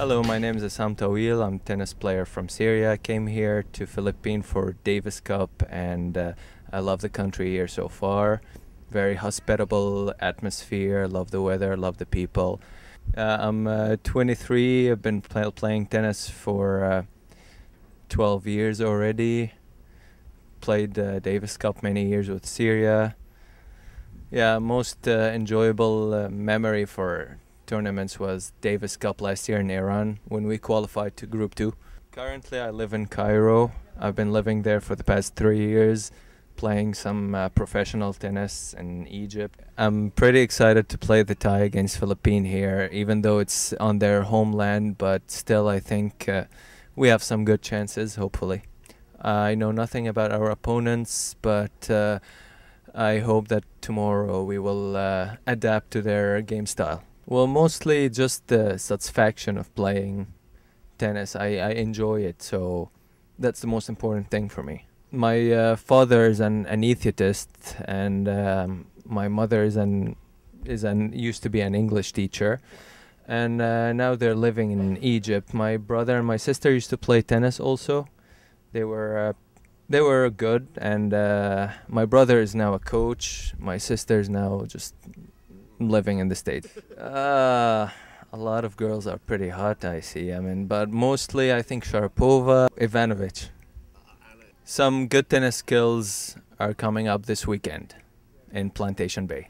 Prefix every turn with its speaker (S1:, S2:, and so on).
S1: Hello, my name is Issam Taweel. I'm a tennis player from Syria. I came here to Philippines for Davis Cup and uh, I love the country here so far. Very hospitable atmosphere, love the weather, love the people. Uh, I'm uh, 23. I've been play- playing tennis for uh, 12 years already. Played uh, Davis Cup many years with Syria. Yeah, most uh, enjoyable memory for tournaments was Davis Cup last year in Iran when we qualified to Group 2. Currently, I live in Cairo. I've been living there for the past three years, playing some uh, professional tennis in Egypt. I'm pretty excited to play the tie against Philippines here, even though it's on their homeland, but still, I think uh, we have some good chances, hopefully. I know nothing about our opponents, but uh, I hope that tomorrow we will uh, adapt to their game style. Well, mostly just the satisfaction of playing tennis. I, I enjoy it, so that's the most important thing for me. My uh, father is an anesthetist, and um, my mother is an is an used to be an English teacher, and uh, now they're living in Egypt. My brother and my sister used to play tennis also. They were uh, they were good, and uh, my brother is now a coach. My sister is now just living in the states. Uh, a lot of girls are pretty hot, I see. I mean, but mostly I think Sharapova, Ivanovic. Some good tennis skills are coming up this weekend in Plantation Bay.